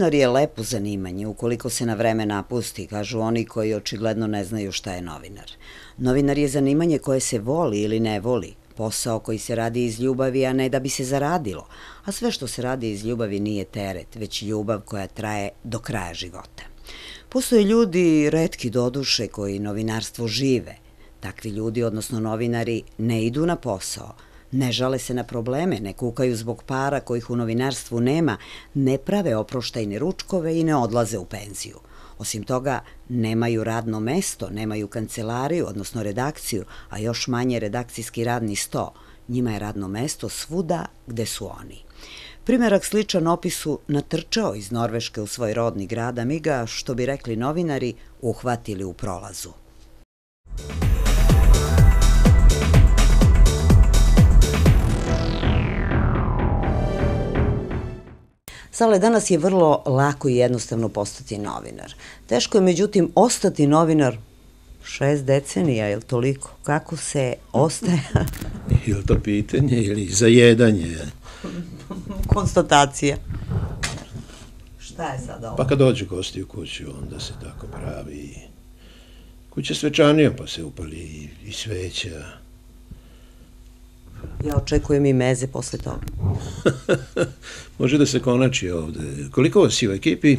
Novinar je lepo zanimanje ukoliko se na vreme napusti, kažu oni koji očigledno ne znaju šta je novinar. Novinar je zanimanje koje se voli ili ne voli, posao koji se radi iz ljubavi, a ne da bi se zaradilo. A sve što se radi iz ljubavi nije teret, već ljubav koja traje do kraja života. Postoje ljudi, redki doduše, koji novinarstvo žive. Takvi ljudi, odnosno novinari, ne idu na posao, ne žale se na probleme, ne kukaju zbog para kojih u novinarstvu nema, ne prave oproštajne ručkove i ne odlaze u penziju. Osim toga, nemaju radno mesto, nemaju kancelariju, odnosno redakciju, a još manje redakcijski radni sto. Njima je radno mesto svuda gde su oni. Primerak sličan opisu natrčao iz Norveške u svoj rodni grad, a mi ga, što bi rekli novinari, uhvatili u prolazu. Sale, danas je vrlo lako i jednostavno postati novinar. Teško je, međutim, ostati novinar šest decenija, je li toliko? Kako se ostaje? je li to pitanje ili zajedanje? Konstatacija. Šta je sad ovo? Pa kad dođu gosti u kuću, onda se tako pravi. Kuća svečanija, pa se upali i sveća. Ja očekujem i meze posle toga. Može da se konači ovde. Koliko vas je u ekipi?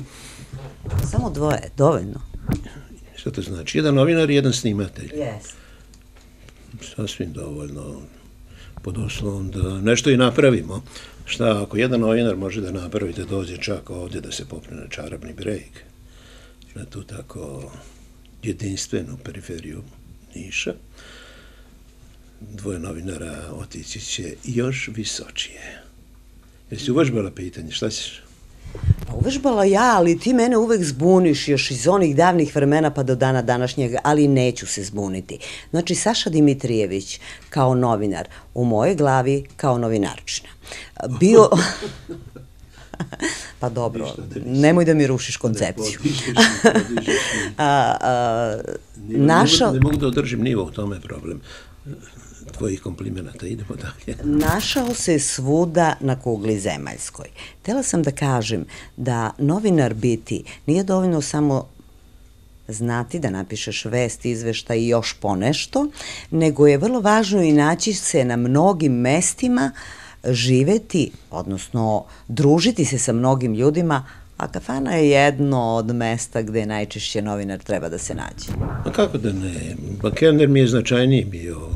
Samo dvoje, dovoljno. Šta to znači? Jedan novinar i jedan snimatelj. Jes. Sasvim dovoljno. Pod da nešto i napravimo. Šta ako jedan novinar može da napravi da dođe čak ovde da se popne na čarabni breg? Na tu tako jedinstvenu periferiju Niša dvoje novinara otići će još visočije. Jesi uvežbala pitanje, šta ćeš? Pa uvežbala ja, ali ti mene uvek zbuniš još iz onih davnih vremena pa do dana današnjeg, ali neću se zbuniti. Znači, Saša Dimitrijević kao novinar, u mojoj glavi kao novinarčina. Bio... pa dobro, nemoj da mi rušiš koncepciju. a, a, našao... Ne mogu da održim nivo, u tome je problem tvojih komplimenata. Idemo dalje. Našao se svuda na kugli zemaljskoj. Tela sam da kažem da novinar biti nije dovoljno samo znati da napišeš vest, izvešta i još ponešto, nego je vrlo važno i naći se na mnogim mestima, živeti, odnosno družiti se sa mnogim ljudima, a kafana je jedno od mesta gde najčešće novinar treba da se nađe. A kako da ne? Bakerner mi je značajniji bio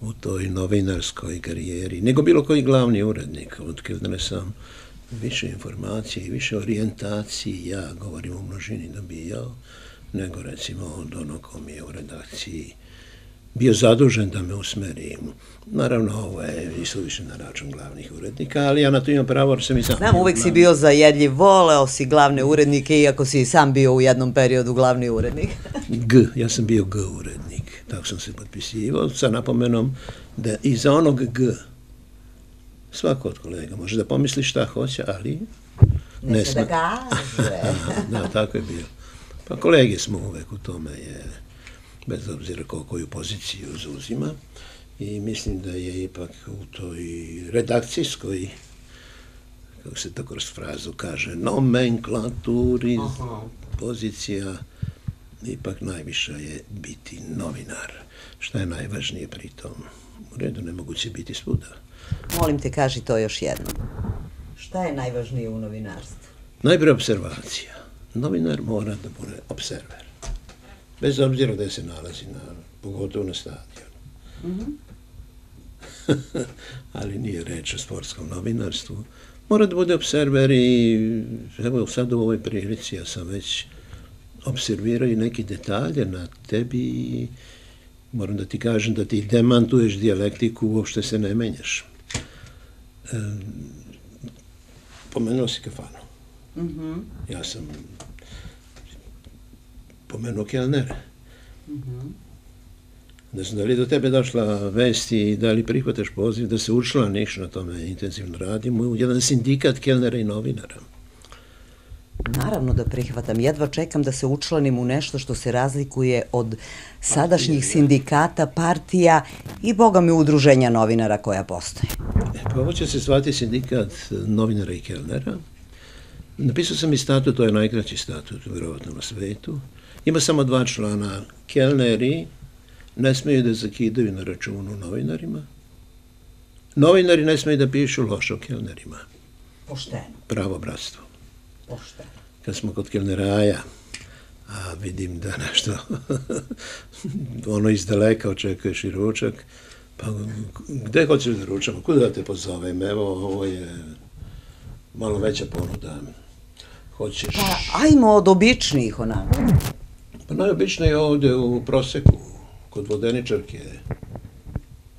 u toj novinarskoj karijeri, nego bilo koji glavni urednik, od kada sam više informacije i više orijentacije, ja govorim u množini dobijao, nego recimo od onog ko mi je u redakciji bio zadužen da me usmerim. Naravno, ovo je i više na račun glavnih urednika, ali ja na to imam pravo, jer sam i sam... Znam, uvek si bio zajedljiv, voleo si glavne urednike, iako si sam bio u jednom periodu glavni urednik. G, ja sam bio G urednik, tako sam se potpisivao, sa napomenom da iza onog G svako od kolega može da pomisli šta hoće, ali ne, ne sme. da da, tako je bilo. Pa kolege smo uvek u tome, je bez obzira ko koju poziciju zauzima i mislim da je ipak u toj redakcijskoj kako se to kroz frazu kaže, nomenklaturi Aha. pozicija ipak najviša je biti novinar. Šta je najvažnije pri tom? U redu, nemoguće biti svuda. Molim te, kaži to još jednom. Šta je najvažnije u novinarstvu? Najprej observacija. Novinar mora da bude observer bez obzira gde se nalazi, na, pogotovo na stadionu. Mm -hmm. Ali nije reč o sportskom novinarstvu. Mora da bude observer i evo sad u ovoj prilici ja sam već observirao i neke detalje na tebi i moram da ti kažem da ti demantuješ dijalektiku, uopšte se ne menjaš. E, pomenuo si kafanu. Mm -hmm. Ja sam pomenuo kelnere. Mm -hmm. Ne znam da li do tebe došla vest i da li prihvataš poziv da se učlaniš na tome intenzivno radimo u jedan sindikat kelnera i novinara. Naravno da prihvatam. Jedva čekam da se učlanim u nešto što se razlikuje od sadašnjih sindikata, partija i, boga mi, udruženja novinara koja postoje. E, pa ovo će se zvati sindikat novinara i kelnera Napisao sam i statut, to je najkraći statut, vjerovatno na svetu. Ima samo dva člana. Kelneri ne smeju da zakidaju na računu novinarima. Novinari ne smeju da pišu loše o kelnerima. Pošteno. Pravo bratstvo. Pošteno. Kad smo kod kelneraja, a vidim da nešto ono iz daleka očekuješ i ručak, pa gde hoćeš da ručamo, kuda da te pozovem, evo ovo je malo veća ponuda, hoćeš... Pa, ajmo od običnijih onako. Pa najobičnije je ovde u proseku, kod vodeničarke.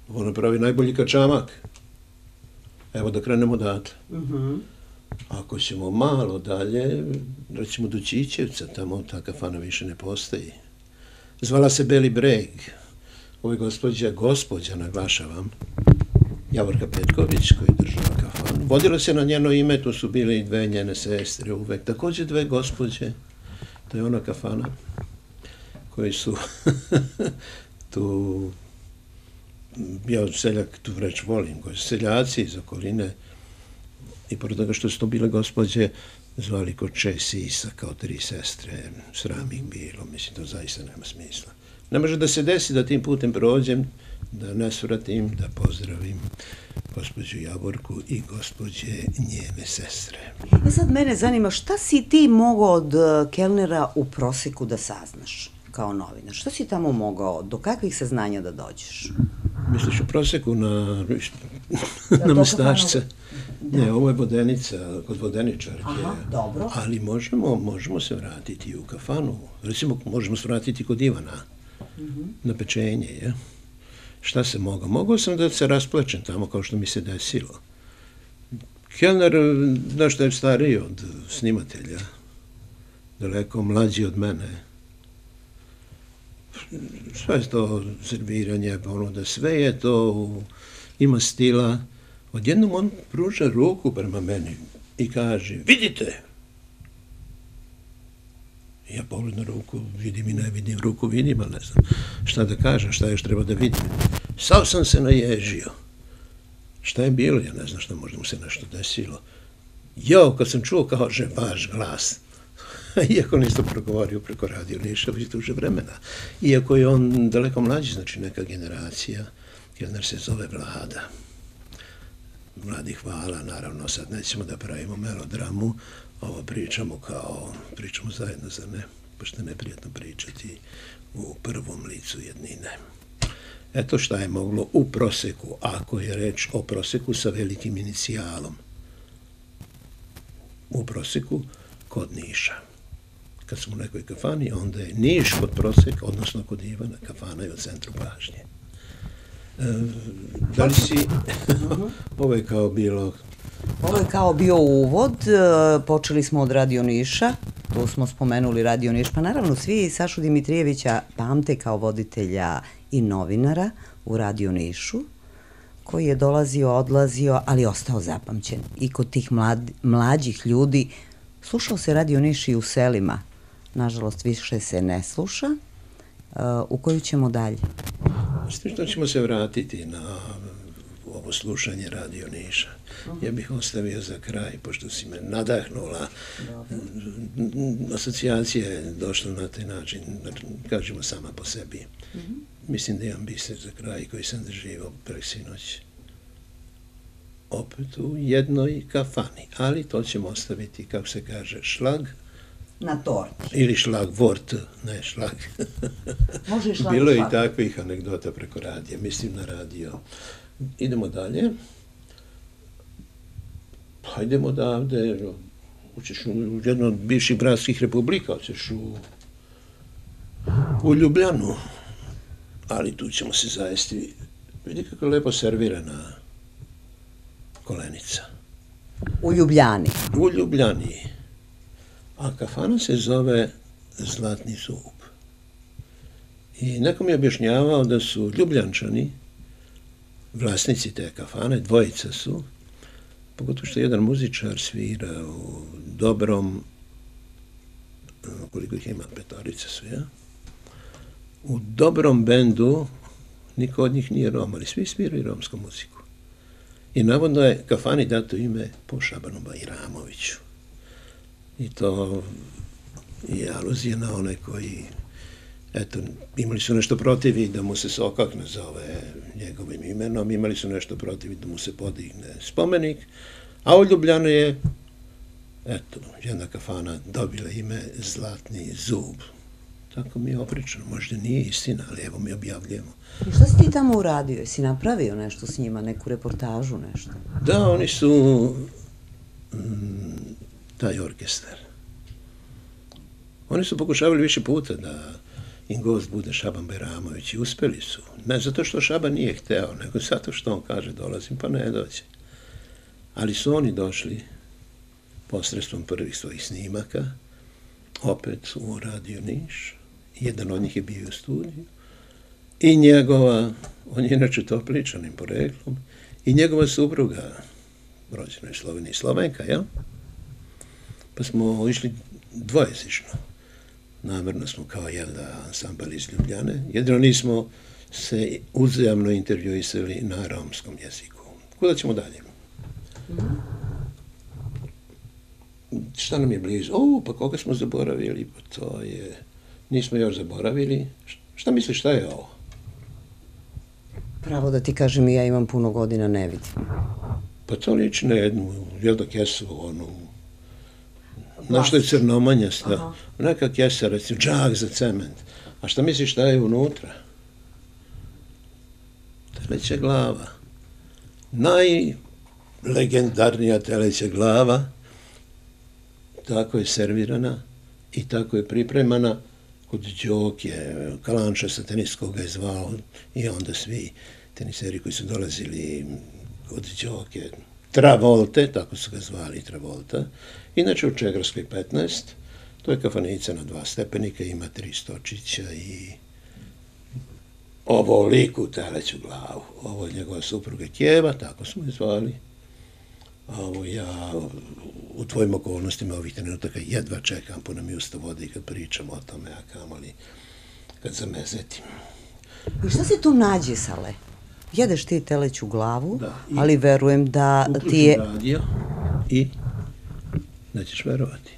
Ona pravi najbolji kačamak. Evo da krenemo odatle. Ako ćemo malo dalje, recimo do Čićevca, tamo ta kafana više ne postoji. Zvala se Beli breg. Ovo je gospođa, gospođa, naglašavam, Javorka Petković, koji je držala kafanu. Vodilo se na njeno ime, tu su bile i dve njene sestre uvek. Takođe dve gospođe, to je ona kafana koji su tu ja seljak tu reč volim, koji su seljaci iz okoline i pored toga što su to bile gospođe zvali kod Če Sisa kao tri sestre, sram ih bilo, mislim, to zaista nema smisla. Ne može da se desi da tim putem prođem, da ne svratim, da pozdravim gospođu Javorku i gospođe njene sestre. E sad mene zanima, šta si ti mogao od e, kelnera u proseku da saznaš kao novinar? Šta si tamo mogao, do kakvih saznanja da dođeš? Misliš u proseku na, na mestašce? Da. Ne, ovo je vodenica, kod vodeničarke. Aha, dobro. Ali možemo, možemo se vratiti u kafanu. Recimo, možemo se vratiti kod Ivana Mhm. na pečenje, je? Šta se mogao? Mogao sam da se rasplečem tamo kao što mi se desilo. Kelner, nešto je stariji od snimatelja, daleko mlađi od mene. Sve je to serviranje, ponuda, sve je to, ima stila. Odjednom on pruža ruku prema meni i kaže, vidite, Ja pogledam ruku, vidim i ne vidim, ruku vidim, ali ne znam šta da kažem, šta još treba da vidim. Sav sam se naježio. Šta je bilo? Ja ne znam šta možda mu se nešto desilo. Jo, kad sam čuo kao vaš glas, iako nisam progovorio preko radio Niša, već duže vremena. Iako je on daleko mlađi, znači neka generacija, jer se zove Vlada. Vladi hvala, naravno sad nećemo da pravimo melodramu, ovo pričamo kao, pričamo zajedno, zar ne? Pošto je neprijatno pričati u prvom licu jednine. Eto šta je moglo u proseku, ako je reč o proseku sa velikim inicijalom. U proseku kod Niša. Kad smo u nekoj kafani, onda je Niš kod proseka, odnosno kod Ivana, kafana je u centru pažnje. E, da li si, ovo je kao bilo Ovo je kao bio uvod, e, počeli smo od Radio Niša, tu smo spomenuli Radio Niš, pa naravno svi Sašu Dimitrijevića pamte kao voditelja i novinara u Radio Nišu, koji je dolazio, odlazio, ali ostao zapamćen. I kod tih mlad, mlađih ljudi slušao se Radio Niš i u selima. Nažalost, više se ne sluša. E, u koju ćemo dalje? Što ćemo se vratiti na ovo slušanje Radio Niša. Ja bih ostavio za kraj, pošto si me nadahnula. Asocijacija je došla na taj način, kažemo sama po sebi. Mislim da imam biser za kraj koji sam doživao preksinoć. Opet u jednoj kafani, ali to ćemo ostaviti, kako se kaže, šlag Na torti. ili šlag vort, ne šlag. Može šlag Bilo je i takvih anegdota preko radija, mislim na radio. Idemo dalje. Pa idemo odavde, hoćeš u jednu od bivših bratskih republika, hoćeš u, u Ljubljanu, ali tu ćemo se zaesti. Vidi kako je lepo servirana kolenica. U Ljubljani. U Ljubljani. A kafana se zove Zlatni zub. I neko mi je objašnjavao da su Ljubljančani, vlasnici te kafane, dvojica su, pogotovo što jedan muzičar svira u dobrom, koliko ih ima, petorica su, ja? U dobrom bendu, niko od njih nije Rom, ali svi sviraju romsku muziku. I navodno je kafani dato ime po Šabanu Bajramoviću. I to je aluzija na one koji eto, imali su nešto protiv i da mu se sokak nazove njegovim imenom, imali su nešto protiv da mu se podigne spomenik, a u Ljubljanu je eto, jedna kafana dobila ime Zlatni zub. Tako mi je opričano, možda nije istina, ali evo mi objavljujemo. I šta si ti tamo uradio? Jesi napravio nešto s njima, neku reportažu, nešto? Da, oni su mm, taj orkestar. Oni su pokušavali više puta da im gost bude Šaban Beramović i uspeli su. Ne zato što Šaban nije hteo, nego zato što on kaže dolazim, pa ne doće. Ali su oni došli posredstvom prvih svojih snimaka, opet u Radio Niš. Jedan od njih je bio u studiju. I njegova, on je inače topličanim poreklom, i njegova supruga, rođena je Slovenija i Slovenka, jel? Pa smo išli dvojezično. Namerno smo kao jel da ansambal iz Ljubljane. Jedino nismo se uzajamno intervjuisali na romskom jeziku. Kuda ćemo dalje? -hmm šta nam je blizu? O, pa koga smo zaboravili? Pa to je... Nismo još zaboravili. Šta misliš, šta je ovo? Pravo da ti kažem, ja imam puno godina, ne vidim. Pa to liči na jednu, jel da kesu, onu, što je crnomanjasta, Aha. neka kesa, recimo, džak za cement. A šta misliš šta je unutra? Teleća glava. Najlegendarnija teleća glava tako je servirana i tako je pripremana. Kod Đoke, Kalanča sa teniskog ga je zvao i onda svi teniseri koji su dolazili kod Đoke, Travolte, tako su ga zvali Travolta, inače u Čegarskoj 15, to je kafanica na dva stepenika, ima tri stočića i ovo liku teleću glavu. Ovo je njegova supruga Kjeva, tako smo je zvali ovo ja u tvojim okolnostima ovih trenutaka jedva čekam, puno mi usta vode kad pričam o tome, a kamali kad zamezetim. I šta se tu nađe, Sale? Jedeš ti teleću glavu, da, ali verujem da ti je... radio i nećeš verovati.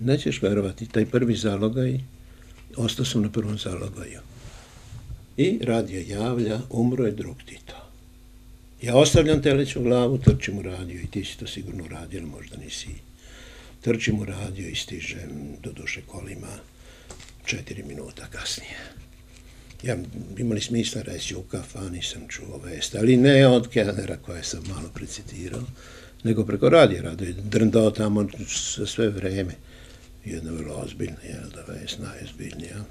Nećeš verovati, taj prvi zalogaj, ostao sam na prvom zalogaju. I radio javlja, umro je drug Tito. Ja ostavljam teleću glavu, trčim u radio i ti si to sigurno uradio, možda nisi. Trčim u radio i stižem do duše kolima četiri minuta kasnije. Ja, imali smisla reći u kafani sam čuo vest, ali ne od kelnera koje sam malo precitirao, nego preko radija radio i drndao tamo sve vreme. Jedna vrlo ozbiljna, jel da vest, najozbiljnija,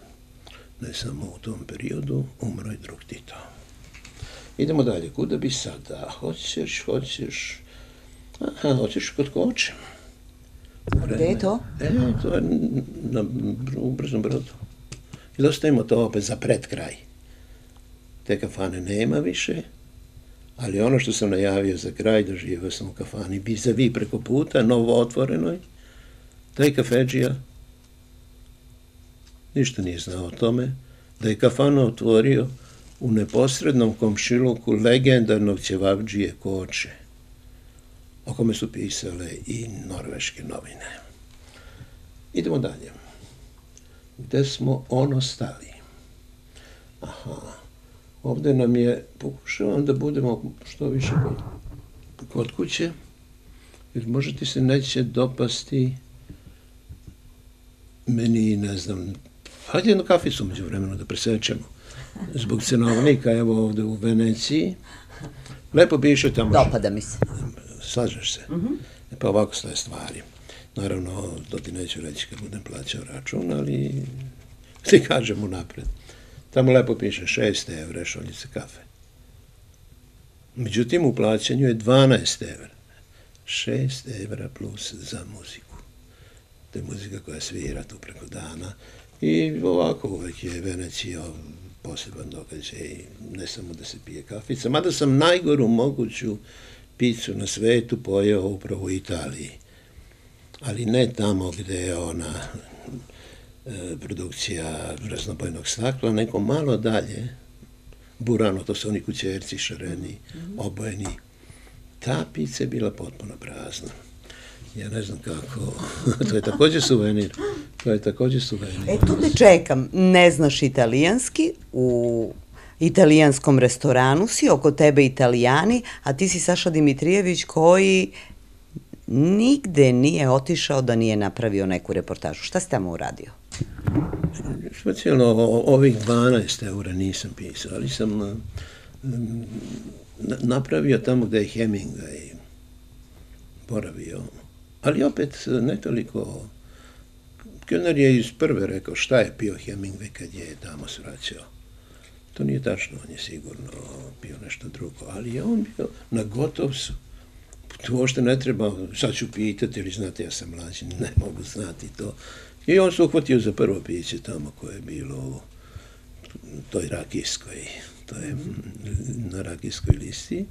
ne samo u tom periodu, umro je drug Tito. Idemo dalje, kuda bi sada? Hoćeš, hoćeš... Aha, hoćeš kod koče. Gde je to? E, to je na, u brzom brodu. I ostavimo to opet za pred kraj. Te kafane nema više, ali ono što sam najavio za kraj, doživio sam u kafani Bizavi preko puta, novo otvorenoj, taj kafeđija ništa nije znao o tome, da je kafanu otvorio u neposrednom komšiluku legendarnog ćevabđije Koče, o kome su pisale i norveške novine. Idemo dalje. Gde smo ono stali? Aha, ovde nam je, pokušavam da budemo što više kod, kuće, jer možda ti se neće dopasti meni, ne znam, hajde jednu kaficu među vremenu da presečemo zbog cenovnika, evo ovde u Veneciji. Lepo piše tamo. Dopada mi se. Slažeš se? Mm -hmm. Pa ovako stoje stvari. Naravno, to ti neću reći kad budem plaćao račun, ali ti kažem unapred. Tamo lepo piše 6 evra šoljice kafe. Međutim, u plaćanju je 12 evra. 6 evra plus za muziku. To je muzika koja svira tu preko dana. I ovako uvek je Venecija poseban događaj, ne samo da se pije kafica, mada sam najgoru moguću picu na svetu pojeo upravo u Italiji, ali ne tamo gde je ona produkcija raznobojnog stakla, nego malo dalje, Burano, to su oni kućerci, šareni, obojeni. Ta pica je bila potpuno prazna. Ja ne znam kako. to je takođe suvenir. To je takođe suvenir. E, tu te čekam. Ne znaš italijanski, u italijanskom restoranu si, oko tebe italijani, a ti si Saša Dimitrijević koji nigde nije otišao da nije napravio neku reportažu. Šta si tamo uradio? Specijalno ovih 12 eura nisam pisao, ali sam um, napravio tamo gde je Hemingway boravio. Ali opet ne toliko... Kellner je iz prve rekao šta je pio Hemingway kad je tamo svraćao. To nije tačno, on je sigurno pio nešto drugo, ali je on bio na gotovsu. To uopšte ne treba, sad ću pitati, ili znate, ja sam mlađi, ne mogu znati to. I on se uhvatio za prvo piće tamo koje je bilo u toj rakijskoj, to je na rakijskoj listi.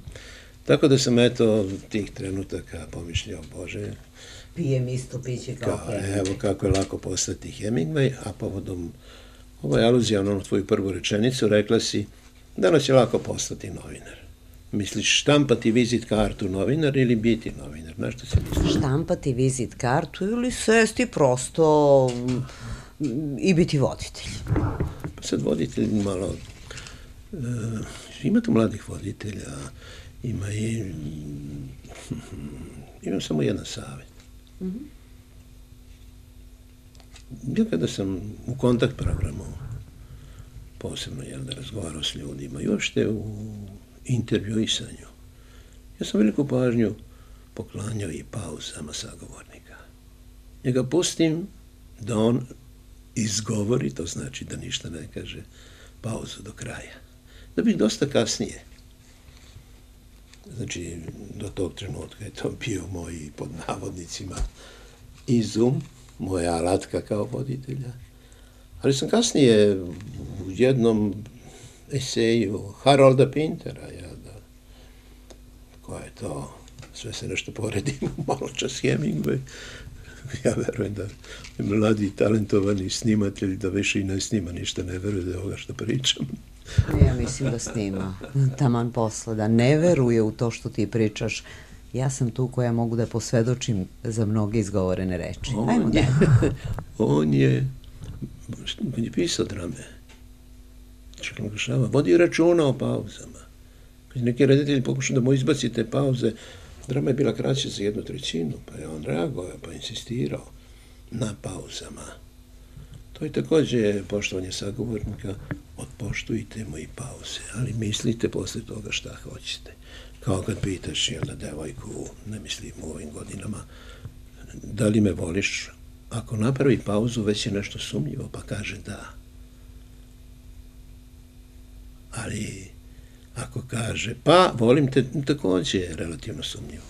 Tako da sam eto tih trenutaka pomišljao, Bože, pijem isto piće kao. Evo kako je lako postati Hemingway, a povodom, ovo je aluzija na tvoju prvu rečenicu, rekla si, danas je lako postati novinar. Misliš štampati vizit kartu novinar ili biti novinar? Na što se misliš? Štampati vizit kartu ili sesti prosto mm, i biti voditelj. Pa sad voditelj malo... E, ima tu mladih voditelja, ima i... Imam samo jedan savjet. Mm -hmm. Ja kada sam u kontakt programu, posebno jel, da razgovarao s ljudima i uopšte u intervjuisanju, ja sam veliku pažnju poklanjao i pauzama sagovornika. Ja ga pustim da on izgovori, to znači da ništa ne kaže, pauzu do kraja. Da bih dosta kasnije Znači, do tog trenutka je to bio moj, pod navodnicima, izum, moja alatka kao voditelja. Ali sam kasnije u jednom eseju Harolda Pintera, ja, da, koja je to, sve se nešto poredimo, malo čas Hemingway, ja verujem da mladi talentovani snimatelj da više i ne snima ništa, ne veruje da je ovoga što pričam. Ja mislim da snima. Taman posla, da ne veruje u to što ti pričaš. Ja sam tu koja mogu da posvedočim za mnoge izgovorene reči. On Ajmo je, on je, kad je pisao drame, naglašava, vodi računa o pauzama. Kad neki reditelj pokušao da mu izbaci te pauze, drama je bila kraća za jednu trećinu, pa je on reagovao, pa insistirao na pauzama. To je takođe poštovanje sagovornika, odpoštujte moji pauze, ali mislite posle toga šta hoćete. Kao kad pitaš, jel da devojku, ne mislim u ovim godinama, da li me voliš? Ako napravi pauzu, već je nešto sumnjivo, pa kaže da. Ali, ako kaže, pa, volim te, takođe je relativno sumnjivo.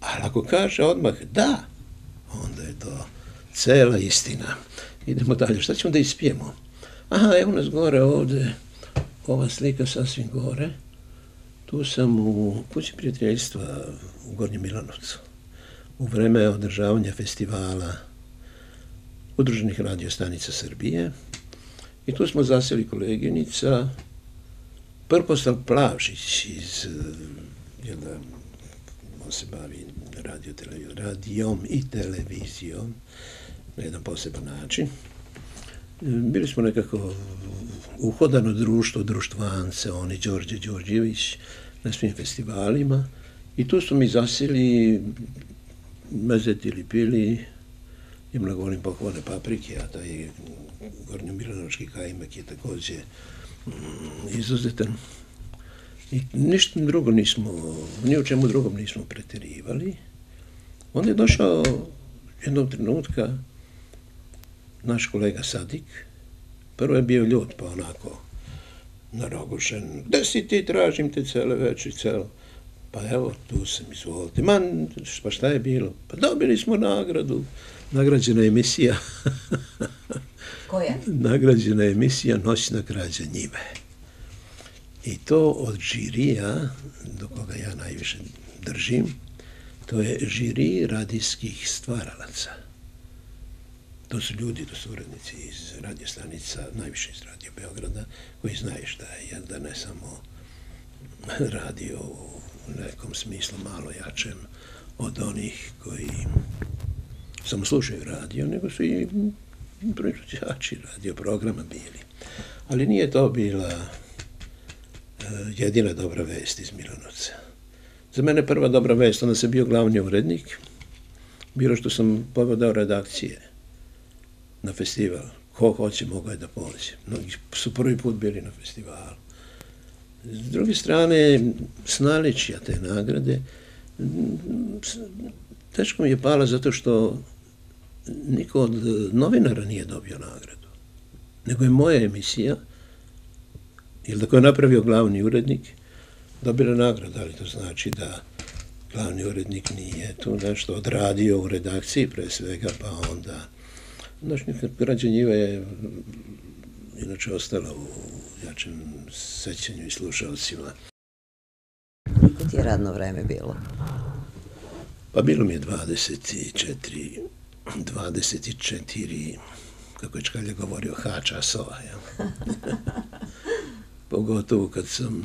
Ali ako kaže odmah da, onda je to cela istina. Idemo dalje. Šta ćemo da ispijemo? Aha, evo nas gore ovde, ova slika sasvim gore. Tu sam u kući prijateljstva u Gornjem Milanovcu. U vreme održavanja festivala udruženih radiostanica Srbije. I tu smo zaseli koleginica Prpostal Plavšić iz, jel da, on se bavi radio, radijom i televizijom na jedan poseban način. Bili smo nekako uhodano društvo, društvance, oni Đorđe Đorđević na svim festivalima i tu su mi zasili mezetili, pili i mnogo volim pohovane paprike, a taj gornjo milanočki kajmak je takođe mm, izuzetan. I ništa drugo nismo, ni o čemu drugom nismo preterivali. Onda je došao jednog trenutka naš kolega Sadik, prvo je bio ljud, pa onako narogušen, gde si ti, tražim te cele večer, celo. Pa evo, tu sam, izvolite. Man, pa šta je bilo? Pa dobili smo nagradu. Nagrađena emisija. Koja? Nagrađena emisija Noćna krađa njive. I to od žirija, do koga ja najviše držim, to je žiri radijskih stvaralaca. To su ljudi, to su urednici iz radio stanica, najviše iz radio Beograda, koji znaju šta je, da ne samo radio nekom smislu malo jačem od onih koji samo slušaju radio, nego su i proizvođači radio programa bili. Ali nije to bila uh, jedina dobra vest iz Milanovca. Za mene prva dobra vest, onda sam bio glavni urednik, bilo što sam povedao redakcije na festival. Ko hoće, mogao je da pođe. Mnogi su prvi put bili na festivalu. S druge strane, s naličja te nagrade, teško mi je pala zato što niko od novinara nije dobio nagradu. Nego je moja emisija, ili da ko je napravio glavni urednik, dobila nagradu, ali to znači da glavni urednik nije tu nešto odradio u redakciji pre svega, pa onda Današnja građanjiva je inače ostala u jačem sećanju i slušalcima. Koliko ti je radno vreme bilo? Pa bilo mi je 24, 24, kako je Čkalja govorio, H časova. Ja. Pogotovo kad sam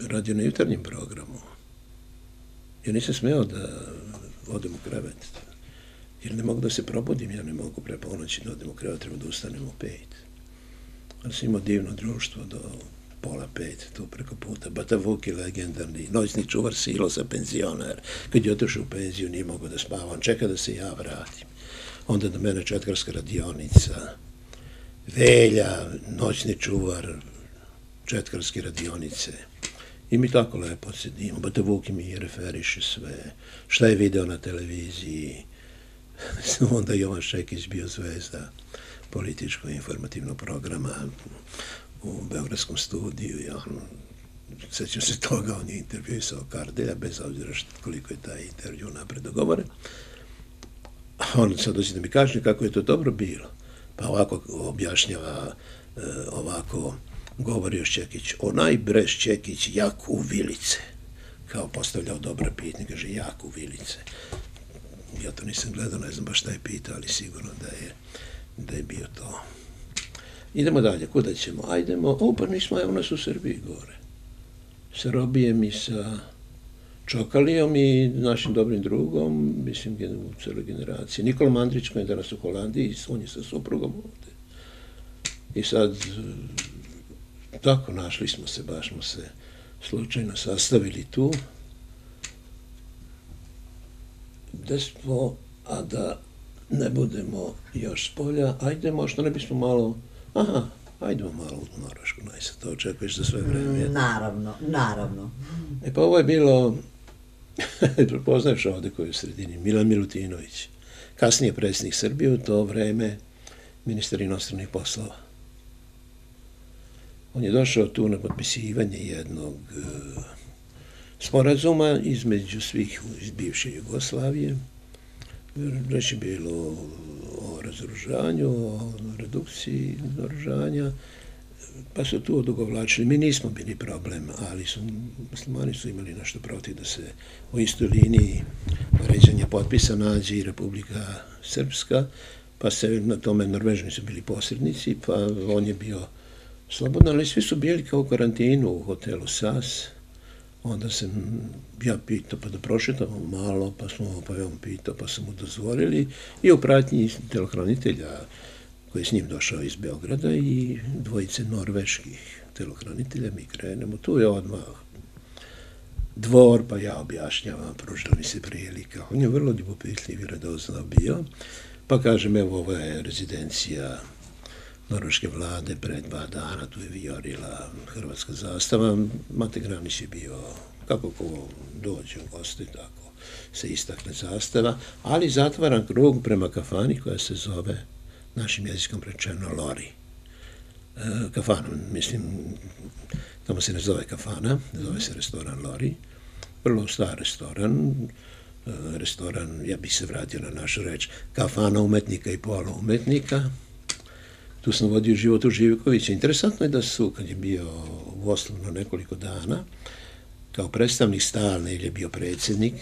radio na jutarnjem programu. Ja nisam smeo da odem u krevet jer ne mogu da se probudim, ja ne mogu pre ponoći da odem u krevet, treba da ustanem u pet. Ali sam imao divno društvo do pola pet, tu preko puta. Bata Vuki, legendarni, noćni čuvar silosa, penzioner. Kad je otišao u penziju, nije mogao da spava, on čeka da se ja vratim. Onda do mene četkarska radionica, Velja, noćni čuvar, četkarske radionice. I mi tako lepo sedimo. Bata Vuki mi referiše sve. Šta je video na televiziji, onda Jovan Šekić bio zvezda političko-informativnog programa u Beogradskom studiju on sećam se toga, on je intervjuisao Kardelja, bez obzira koliko je taj intervju napred dogovoren. A on sad doći da mi kaže kako je to dobro bilo. Pa ovako objašnjava, e, ovako govori još Čekić, onaj Breš Čekić jak u vilice. Kao postavljao dobra pitanja, kaže jak u vilice ja to nisam gledao, ne znam baš šta je pitao, ali sigurno da je, da je bio to. Idemo dalje, kuda ćemo? Ajdemo, o, pa nismo, evo nas u Srbiji gore. Sa Robijem i sa Čokalijom i našim dobrim drugom, mislim, u celoj generaciji. Nikola Mandrić, koji je danas u Holandiji, on je sa suprugom ovde. I sad, tako, našli smo se, baš smo se slučajno sastavili tu. gde smo, a da ne budemo još polja, ajde, možda ne bismo malo, aha, ajdemo malo u Norvešku, najsad, to očekuješ za sve vreme. Naravno, naravno. E pa ovo je bilo, prepoznaješ ovde koji je u sredini, Milan Milutinović, kasnije predsjednik Srbije, u to vreme ministar inostranih poslova. On je došao tu na potpisivanje jednog uh, sporazuma između svih iz bivše Jugoslavije. Reći bilo o razoružanju, o redukciji naoružanja, pa su tu odugovlačili. Mi nismo bili problem, ali su, muslimani su imali nešto protiv da se u istoj liniji ređanja potpisa nađe i Republika Srpska, pa se na tome Norvežani su bili posrednici, pa on je bio slobodan, ali svi su bili kao u karantinu u hotelu SAS, Onda sam ja pitao pa da prošetamo malo, pa smo, pa je on pitao, pa sam mu dozvolili i u pratnji telohranitelja koji je s njim došao iz Beograda i dvojice norveških telohranitelja, mi krenemo, tu je odmah dvor, pa ja objašnjavam, pružila mi se prilika. On je vrlo ljubopitljiv i radoznao bio, pa kažem, evo, ovo je rezidencija norveške vlade pre dva dana, tu je vijorila hrvatska zastava, Mate Granić je bio, kako ko dođe u gosti, tako se istakne zastava, ali zatvaran krug prema kafani koja se zove našim jezikom rečeno Lori. E, kafana, mislim, tamo se ne zove kafana, zove se restoran Lori, vrlo star restoran, e, restoran, ja bih se vratio na našu reč, kafana umetnika i pola umetnika, Tu sam vodio život u Živkovića. Interesantno je da su, kad je bio u Oslu na nekoliko dana, kao predstavnik stalne ili je bio predsednik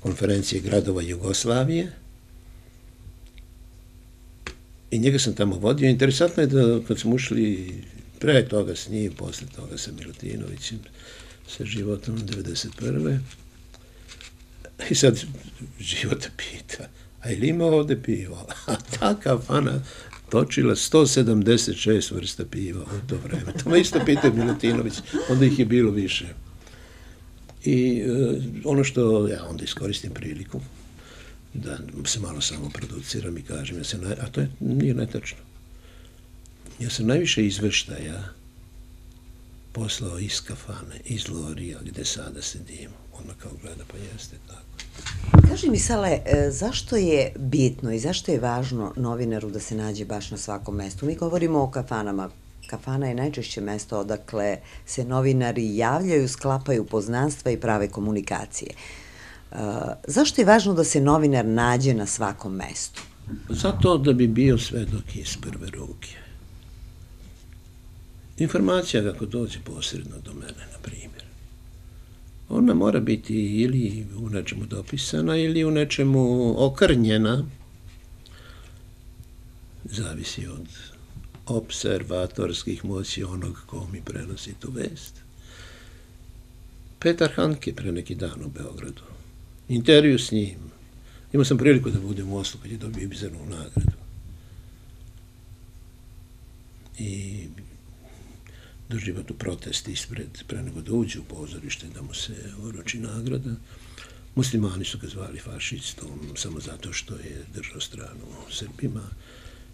konferencije gradova Jugoslavije, i njega sam tamo vodio. Interesantno je da kad smo ušli pre toga s njim, posle toga sa Milutinovićem, sa životom 91. I sad život pita, a ili ima ovde pivo? A ta kafana točila 176 vrsta piva u to vreme. To me isto pitao Milutinović, onda ih je bilo više. I uh, ono što ja onda iskoristim priliku, da se malo samo produciram i kažem, ja se naj, a to je, nije netačno. Ja sam najviše izveštaja poslao iz kafane, iz Lorija, gde sada sedim. Ona kao gleda, pa jeste tako. Kaži mi, Sale, e, zašto je bitno i zašto je važno novinaru da se nađe baš na svakom mestu? Mi govorimo o kafanama. Kafana je najčešće mesto odakle se novinari javljaju, sklapaju poznanstva i prave komunikacije. Uh, zašto je važno da se novinar nađe na svakom mestu? Zato da bi bio svedok iz prve ruke. Informacija kako dođe posredno do mene, na primjer, ona mora biti ili u nečemu dopisana ili u nečemu okrnjena, zavisi od observatorskih moći onog ko mi prenosi tu vest. Petar Hanke pre neki dan u Beogradu. Intervju s njim. Imao sam priliku da budem u Oslu kad je dobio bizarnu nagradu. I doživa tu protest ispred, pre nego da uđe u pozorište da mu se oroči nagrada. Muslimani su ga zvali fašistom samo zato što je držao stranu Srbima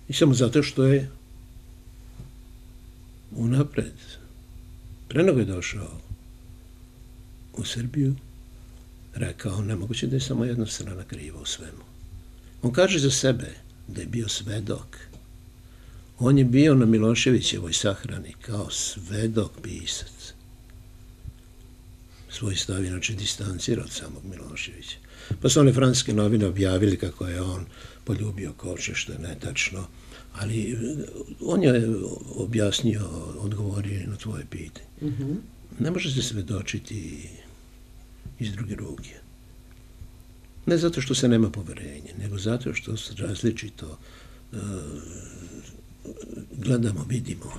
i samo zato što je unapred, pre nego je došao u Srbiju, rekao, nemoguće da je samo jedna strana kriva u svemu. On kaže za sebe da je bio svedok On je bio na Miloševićevoj sahrani kao svedok pisac. Svoj stav inače distancira od samog Miloševića. Pa su one franske novine objavili kako je on poljubio Koče, što je netačno, ali eh, on je objasnio, odgovorio na tvoje pitanje. Mm -hmm. Ne može se svedočiti iz druge ruke. Ne zato što se nema poverenja, nego zato što se različito uh, gledamo, vidimo.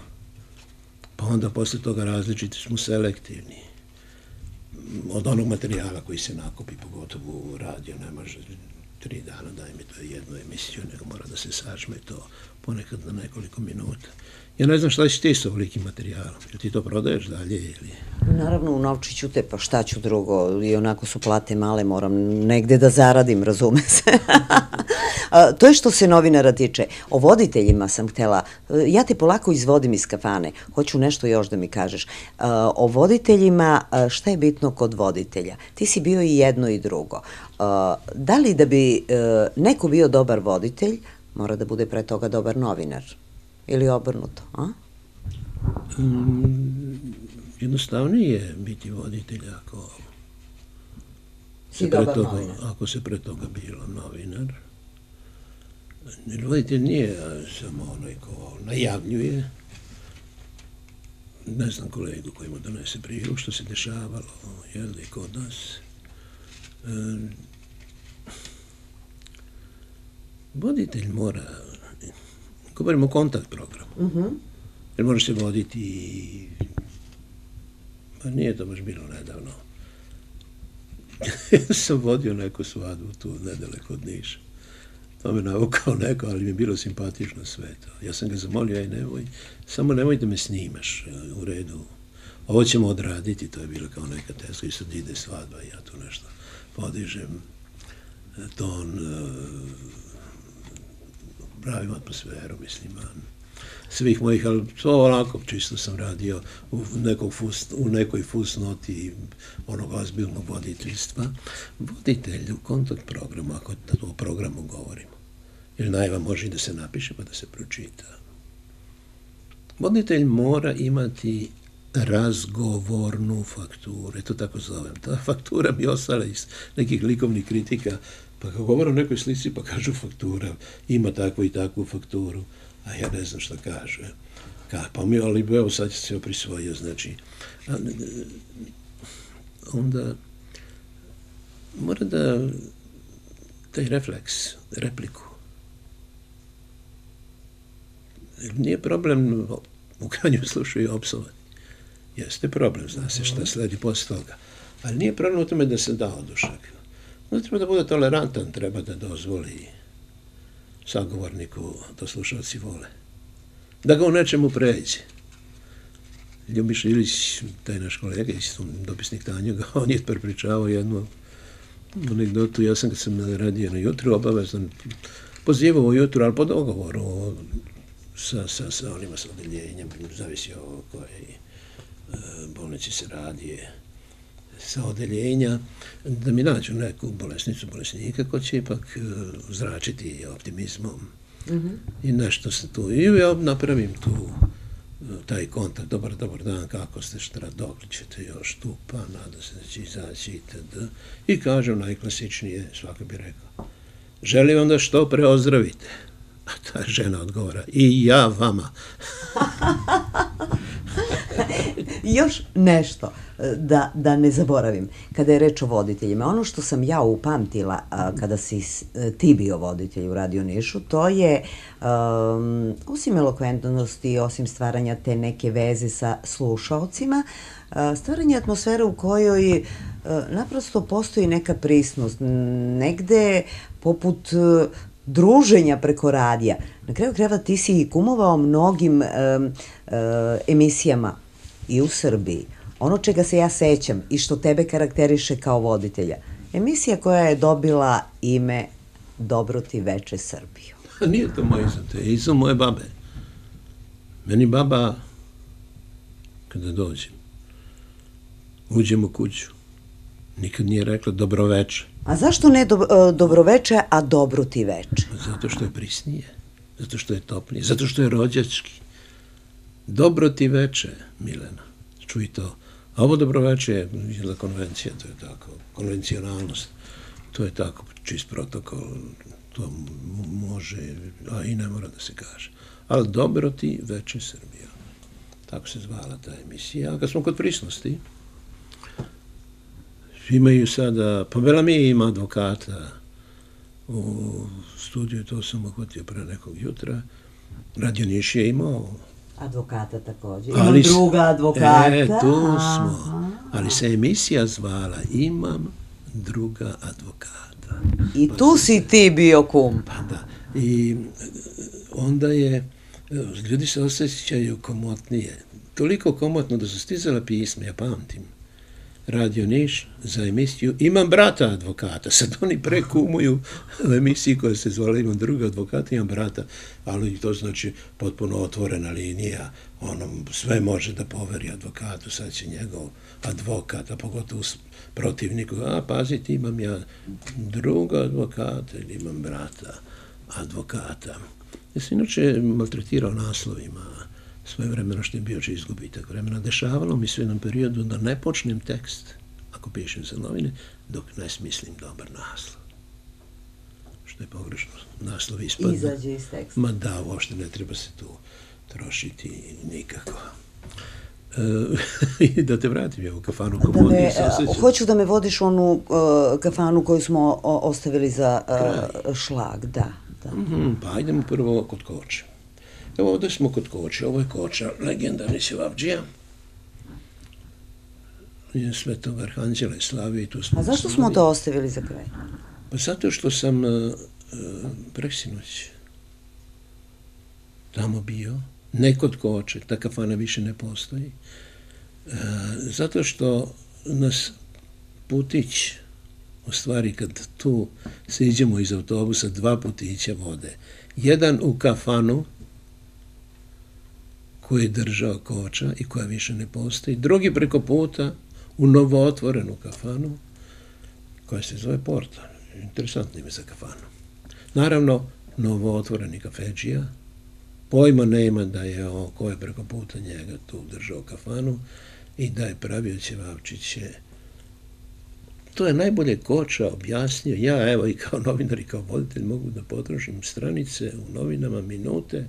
Pa onda posle toga različiti smo selektivni. Od onog materijala koji se nakupi, pogotovo u radio, ne može tri dana daj mi to jednu emisiju, nego mora da se sažme to ponekad na nekoliko minuta. Ja ne znam šta će ti sa ovolikim materijalom. Jel ti to prodaješ dalje ili... Naravno, u novčiću te, pa šta ću drugo? I onako su plate male, moram negde da zaradim, razume se. to je što se novinara tiče. O voditeljima sam htela, ja te polako izvodim iz kafane, hoću nešto još da mi kažeš. O voditeljima, šta je bitno kod voditelja? Ti si bio i jedno i drugo. Da li da bi e, neko bio dobar voditelj, mora da bude pre toga dobar novinar? Ili obrnuto, a? Mm, jednostavnije je biti voditelj ako se pre toga, ako se pre toga bilo novinar. Voditelj nije samo onaj ko najavljuje, ne znam kolegu koji mu donese prilog što se dešavalo, jel, kod nas. E, voditelj mora govorimo o kontakt programu. Uh. -huh. Jer može se voditi pa nije to baš bilo nedavno. sam vodio neku svadbu tu nedaleko od Niša. To me navukao neko, ali mi je bilo simpatično sve to. Ja sam ga zamolio, aj nemoj, samo nemoj da me snimaš u redu. Ovo ćemo odraditi, to je bilo kao neka teska i sad ide svadba i ja tu nešto podižem ton pravim atmosferu, mislim, svih mojih, ali to onako čisto sam radio u, nekog u nekoj fusnoti onog ozbiljnog voditeljstva. Voditelj u kontakt programu, ako o programu govorimo, jer najva može i da se napiše pa da se pročita. Voditelj mora imati razgovornu fakturu, to tako zovem. Ta faktura mi ostala iz nekih likovnih kritika Pa kako govore o nekoj slici, pa kažu faktura, ima takvu i takvu fakturu, a ja ne znam šta kaže. Ka, pa mi, ali evo sad se joj prisvojio, znači, a, onda mora da taj refleks, repliku, nije problem u krajnjem slušaju opsovati. Jeste problem, zna se šta sledi posle toga. Ali nije problem u tome da se da odušak Ne treba da bude tolerantan, treba da dozvoli sagovorniku da slušalci vole. Da ga u nečemu pređe. Ljubiš Ilić, taj naš kolega, dopisnik Tanjuga, on je prepričavao jednu anegdotu. Ja sam kad sam radio na jutru, obavezan pozivao ujutru, ali po dogovoru sa, sa, sa onima sa odeljenjem, zavisi o kojoj e, bolnici se radi, sa odeljenja, da mi nađu neku bolesnicu, bolesnika ko će ipak e, zračiti optimizmom. Mm -hmm. I nešto se tu, i ja napravim tu e, taj kontakt, dobar, dobar dan, kako ste, šta, dok ćete još tu, pa nada se da će izaći itd. I kažem najklasičnije, svako bi rekao, želim vam da što pre ozdravite. A ta žena odgovara, i ja vama. Još nešto da, da ne zaboravim, kada je reč o voditeljima. Ono što sam ja upamtila a, kada si e, ti bio voditelj u Radio Nišu, to je um, osim elokventnosti, osim stvaranja te neke veze sa slušaocima, stvaranje atmosfere u kojoj a, e, naprosto postoji neka prisnost, negde poput e, druženja preko radija. Na kraju kreva ti si kumovao mnogim emisijama i u Srbiji. Ono čega se ja sećam i što tebe karakteriše kao voditelja, emisija koja je dobila ime Dobro ti veče Srbiju. Nije to moj izum, to je izum moje babe. Meni baba, kada dođem, uđem u kuću, nikad nije rekla dobroveče. A zašto ne do, e, dobroveče, a dobro ti veče? Zato što je prisnije, zato što je toplije, zato što je rođački. Dobro ti veče, Milena, čuj to. A ovo dobroveče je jedna konvencija, to je tako, konvencionalnost. To je tako, čist protokol, to može, a i ne mora da se kaže. Ali dobro ti veče Srbija. Tako se zvala ta emisija. A kad smo kod prisnosti, imaju sada, pa vela mi ima advokata u studiju, to sam uhvatio pre nekog jutra. Radio Niš je imao advokata takođe. Imam ali, druga advokata. E, tu smo. Ali se emisija zvala Imam druga advokata. I pa tu si ti bio kum. Pa da. I onda je, ljudi se osjećaju komotnije. Toliko komotno da su stizala pisma, ja pamtim Radio Niš za emisiju Imam brata advokata. Sad oni prekumuju u emisiji koja se zvala Imam druga advokata, imam brata, ali to znači potpuno otvorena linija. Onom sve može da poveri advokatu, sad će njegov advokat, a pogotovo protivniku, a pazite, imam ja druga advokata ili imam brata advokata. Ja se inače maltretirao naslovima, svoje vremeno što je bio će izgubitak vremena. Dešavalo mi se u jednom periodu da ne počnem tekst, ako pišem za novine, dok ne smislim dobar naslov. Što je pogrešno. Naslov ispadne. Izađe iz teksta. Ma da, uopšte ne treba se tu trošiti nikako. E, da te vratim ja u kafanu da me, uh, Hoću da me vodiš u onu uh, kafanu koju smo ostavili za uh, šlag, da. da. Mm -hmm, pa ajdemo prvo kod koče. Evo ovde smo kod Koče, ovo je Koča, legendarni Sivavđija. Je svetog Arhanđela i tu smo. A zašto smo to ostavili za kraj? Pa zato što sam uh, preksinoć tamo bio, ne kod Koče, ta kafana više ne postoji. Uh, zato što nas putić, u stvari kad tu siđemo iz autobusa, dva putića vode. Jedan u kafanu, koji je držao koča i koja više ne postoji. Drugi preko puta u novootvorenu kafanu koja se zove Porta. Interesantno ime za kafanu. Naravno, novootvoreni kafeđija, pojma nema da je o ko je preko puta njega tu držao kafanu i da je pravio ćevapčiće. To je najbolje Koča objasnio. Ja, evo, i kao novinar i kao voditelj mogu da potrošim stranice u novinama, minute,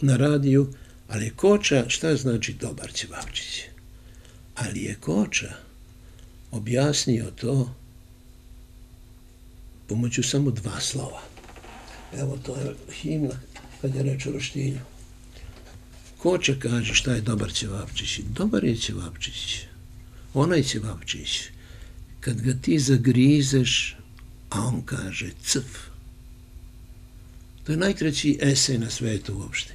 na radiju, Ali Koča, šta znači dobar ćevapčić? Ali je Koča objasnio to pomoću samo dva slova. Evo, to je himna kad je reč o roštilju. Koča kaže šta je dobar ćevapčić. Dobar je ćevapčić. Onaj ćevapčić, kad ga ti zagrizeš a on kaže cf. To je najkraći esej na svetu uopšte.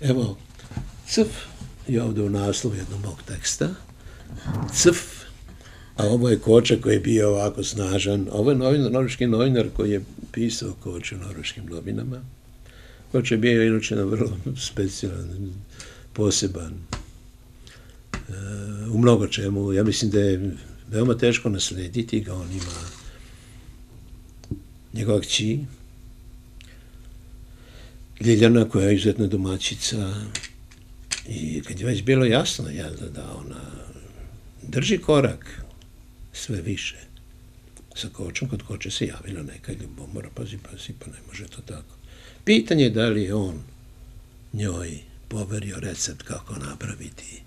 Evo, cf je ovde u naslovu jednog mog teksta. Cf, a ovo je Koča koji je bio ovako snažan. Ovo je novinar, norveški novinar koji je pisao Koča u norveškim novinama. Koča je bio inače na vrlo specijalan, poseban u mnogo čemu. Ja mislim da je veoma teško naslediti ga. On ima njegova kći, Ljiljana koja je izuzetna domaćica i kad je već bilo jasno jel, da, ona drži korak sve više sa kočom, kod koče se javila neka ljubomora, pazi, pazi, pa ne može to tako. Pitanje je da li je on njoj poverio recept kako napraviti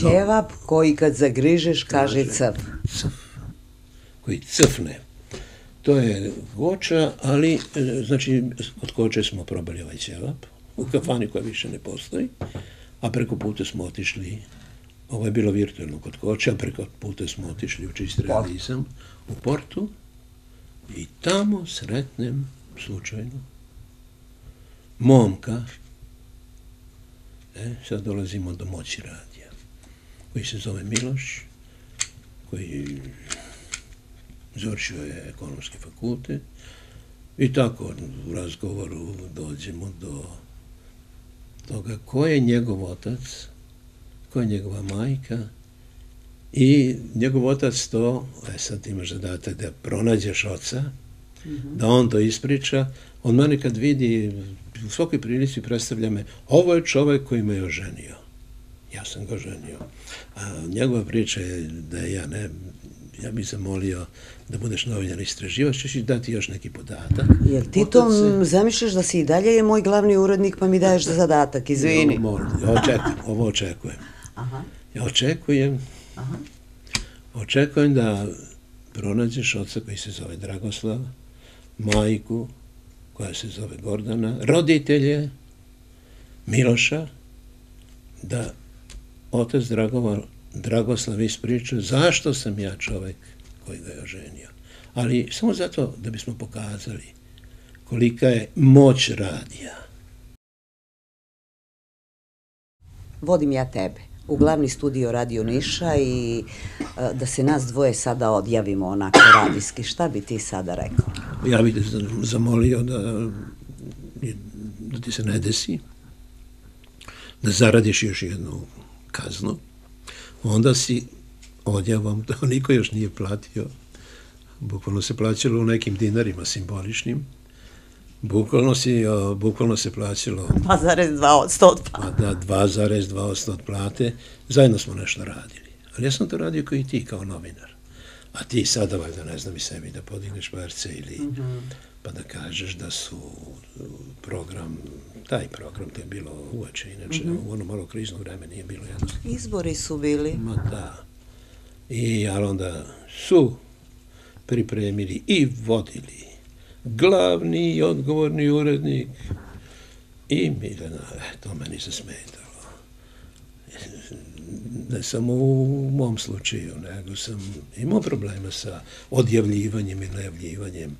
Ćevap koji kad zagrižeš kaže. Cf. Koji cfne. To je goča, ali, e, znači, od koče smo probali ovaj ćevap, u kafani koja više ne postoji, a preko puta smo otišli, ovo je bilo virtualno kod koče, a preko puta smo otišli u čisti realizam, u portu, i tamo sretnem slučajno momka, e, sad dolazimo do moći radija, koji se zove Miloš, koji završio je ekonomski fakultet i tako u razgovoru dođemo do toga ko je njegov otac, ko je njegova majka i njegov otac to, e sad imaš zadatak da pronađeš oca, mm -hmm. da on to ispriča, on mene kad vidi, u svakoj prilici predstavlja me, ovo je čovek koji me oženio. Ja sam ga ženio. A njegova priča je da ja ne, ja bih zamolio da budeš novinar istraživač, ćeš i dati još neki podatak. Jel ti to se... zamišljaš da si i dalje je moj glavni urednik pa mi daješ zadatak, izvini. Ja, moram, ja očekujem, ovo očekujem. Aha. Ja očekujem, Aha. očekujem da pronađeš oca koji se zove Dragoslav, majku koja se zove Gordana, roditelje Miloša, da otac Dragova, Dragoslav ispriča zašto sam ja čovek koji ga je oženio. Ali samo zato da bismo pokazali kolika je moć radija. Vodim ja tebe u glavni studio Radio Niša i e, da se nas dvoje sada odjavimo onako radijski. Šta bi ti sada rekao? Ja bih te zamolio da, da ti se ne desi, da zaradiš još jednu kaznu, onda si odjavom, to niko još nije platio, bukvalno se plaćalo u nekim dinarima simboličnim, Bukvalno, si, bukvalno se plaćalo... 2,2 od plate. Da, 2,2 od plate. Zajedno smo nešto radili. Ali ja sam to radio kao i ti, kao novinar. A ti sada, valjda, ne znam i sebi, da podigneš barce ili... Mm -hmm. Pa da kažeš da su program, taj program, to je bilo uveče, inače, mm -hmm. u ono malo krizno vreme nije bilo jednostavno. Izbori su bili. Ma da. I, ali onda su pripremili i vodili glavni i odgovorni urednik i Milena, e, to meni se smetalo. Ne samo u mom slučaju, nego sam imao problema sa odjavljivanjem i najavljivanjem,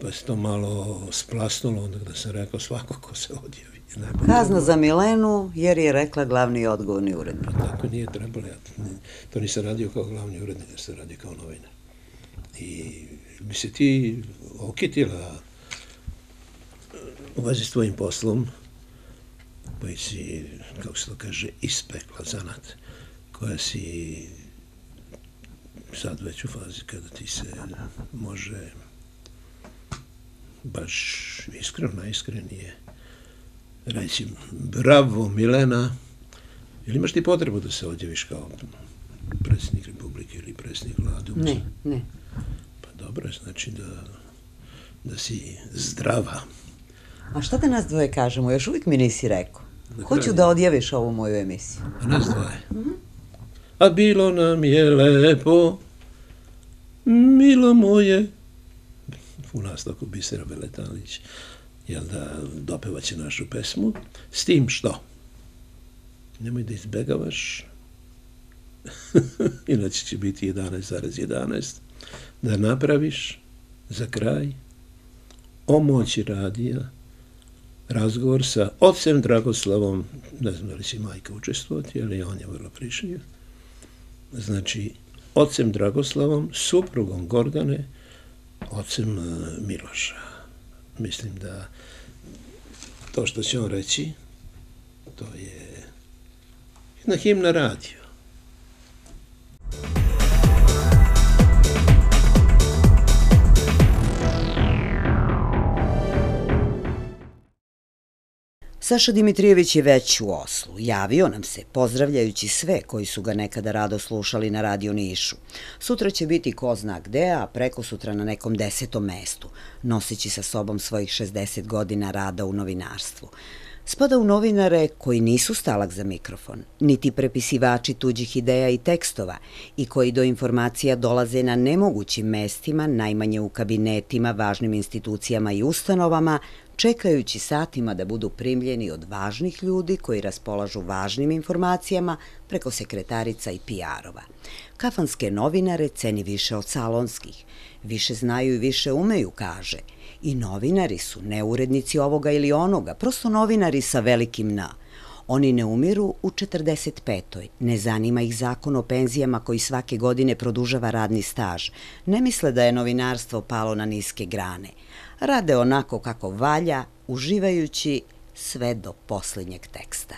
pa se to malo splasnulo, onda da sam rekao svako ko se odjavi. Kazna za Milenu, jer je rekla glavni i odgovorni urednik. Pa tako nije trebalo, ja to nisam radio kao glavni urednik, ja sam radio kao novinar. I bi se ti okitila u vezi s tvojim poslom, koji si, kako se to kaže, ispekla zanat, koja si sad već u fazi kada ti se može baš iskreno, najiskrenije reći bravo Milena, ili imaš ti potrebu da se odjaviš kao predsjednik Republike ili predsjednik vlade? Ne, ne. Dobro je, znači da, da si zdrava. A šta da nas dvoje kažemo? Još uvijek mi nisi rekao. Hoću da odjaviš ovu moju emisiju. A nas dvoje? Mm -hmm. A bilo nam je lepo, milo moje, u nastavku Bisera Beletanić, jel da dopevaće našu pesmu, s tim što? Nemoj da izbegavaš, inače će biti 11,11, 11, da napraviš za kraj o moći radija, razgovor sa ocem Dragoslavom, ne znam li si majka učestvovati, ali on je vrlo prišljiv, znači ocem Dragoslavom, suprugom Gordane, ocem e, Miloša. Mislim da to što će on reći, to je jedna himna radio. Saša Dimitrijević je već u Oslu. Javio nam se, pozdravljajući sve koji su ga nekada rado slušali na Radio Nišu. Sutra će biti ko zna gde, a preko sutra na nekom desetom mestu, noseći sa sobom svojih 60 godina rada u novinarstvu. Spada u novinare koji nisu stalak za mikrofon, niti prepisivači tuđih ideja i tekstova i koji do informacija dolaze na nemogućim mestima, najmanje u kabinetima, važnim institucijama i ustanovama, čekajući satima da budu primljeni od važnih ljudi koji raspolažu važnim informacijama preko sekretarica i PR-ova. Kafanske novinare ceni više od salonskih, više znaju i više umeju, kaže. I novinari su neurednici ovoga ili onoga, prosto novinari sa velikim na. Oni ne umiru u 45. Ne zanima ih zakon o penzijama koji svake godine produžava radni staž. Ne misle da je novinarstvo palo na niske grane rade onako kako valja, uživajući sve do posljednjeg teksta.